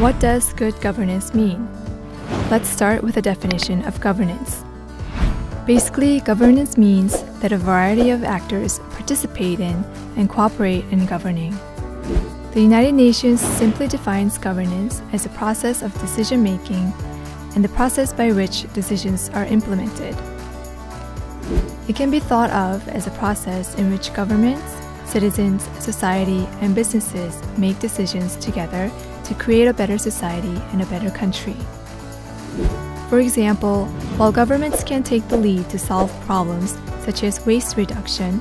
What does good governance mean? Let's start with a definition of governance. Basically, governance means that a variety of actors participate in and cooperate in governing. The United Nations simply defines governance as a process of decision making and the process by which decisions are implemented. It can be thought of as a process in which governments, citizens, society, and businesses make decisions together to create a better society and a better country. For example, while governments can take the lead to solve problems such as waste reduction,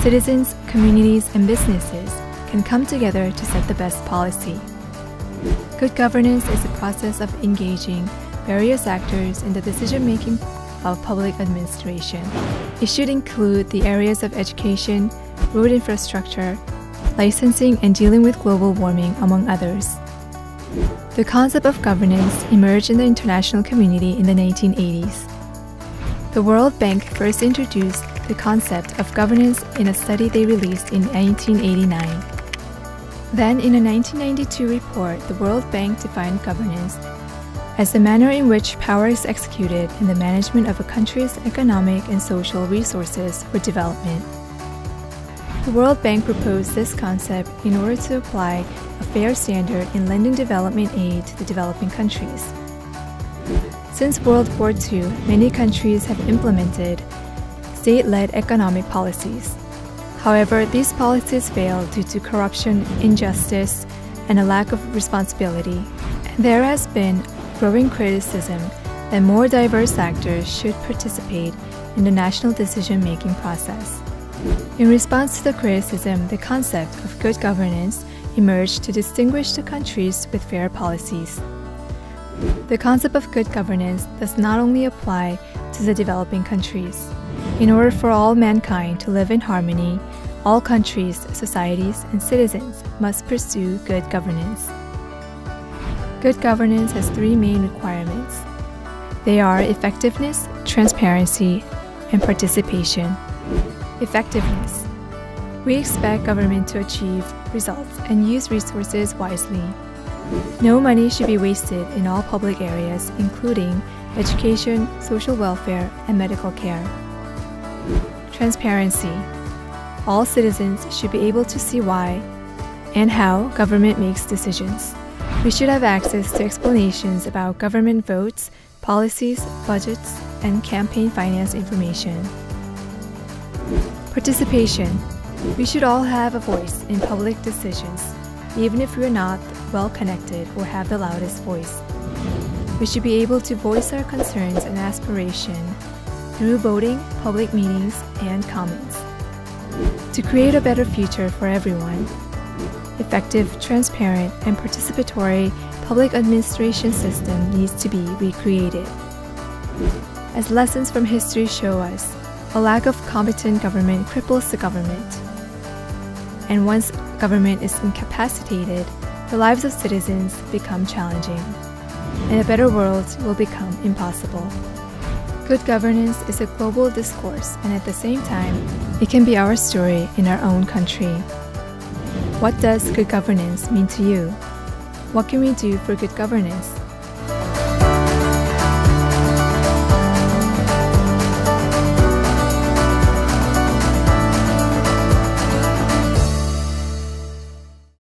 citizens, communities, and businesses can come together to set the best policy. Good governance is the process of engaging various actors in the decision making of public administration. It should include the areas of education, road infrastructure, licensing, and dealing with global warming, among others. The concept of governance emerged in the international community in the 1980s. The World Bank first introduced the concept of governance in a study they released in 1989. Then, in a 1992 report, the World Bank defined governance as the manner in which power is executed in the management of a country's economic and social resources for development. The World Bank proposed this concept in order to apply a fair standard in lending development aid to the developing countries. Since World War II, many countries have implemented state led economic policies. However, these policies fail due to corruption, injustice, and a lack of responsibility. There has been growing criticism that more diverse actors should participate in the national decision making process. In response to the criticism, the concept of good governance emerged to distinguish the countries with fair policies. The concept of good governance does not only apply to the developing countries. In order for all mankind to live in harmony, all countries, societies, and citizens must pursue good governance. Good governance has three main requirements. They are effectiveness, transparency, and participation. Effectiveness. We expect government to achieve results and use resources wisely. No money should be wasted in all public areas, including education, social welfare, and medical care. Transparency. All citizens should be able to see why and how government makes decisions. We should have access to explanations about government votes, policies, budgets, and campaign finance information. Participation. We should all have a voice in public decisions, even if we are not well connected or have the loudest voice. We should be able to voice our concerns and aspirations through voting, public meetings, and comments. To create a better future for everyone, effective, transparent, and participatory public administration system needs to be recreated. As lessons from history show us, a lack of competent government cripples the government. And once government is incapacitated, the lives of citizens become challenging, and a better world will become impossible. Good governance is a global discourse, and at the same time, it can be our story in our own country. What does good governance mean to you? What can we do for good governance?